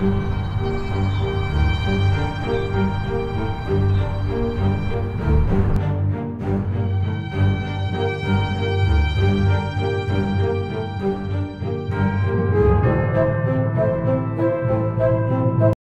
嗯